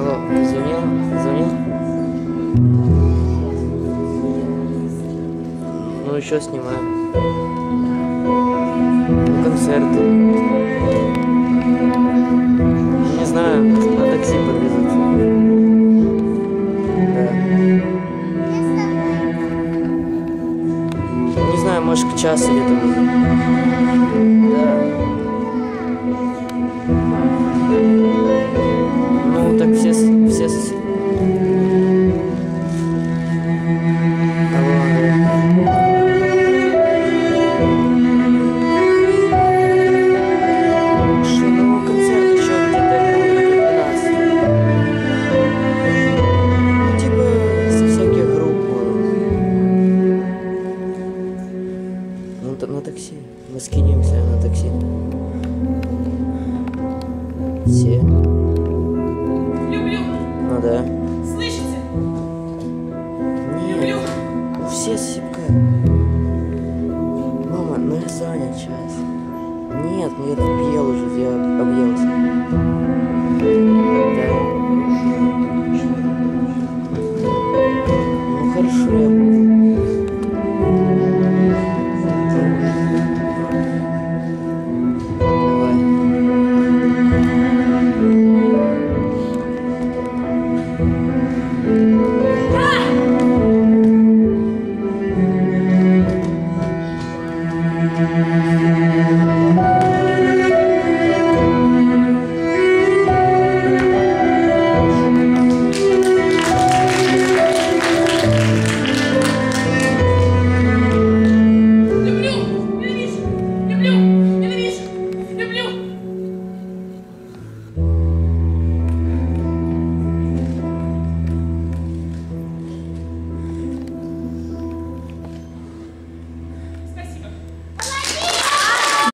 Алло, звонил? Звонил? Ну еще снимаем. Ну, концерты. Не знаю, на такси подвезут. Да. Не знаю, может к часу где-то. на такси. Мы скинемся на такси. Все. Люблю. Ну да. Слышите? Нет. Люблю. Все сипка. Мама, ну я занят сейчас. Нет, ну я тут уже, я объелся. Да. Ну хорошо, я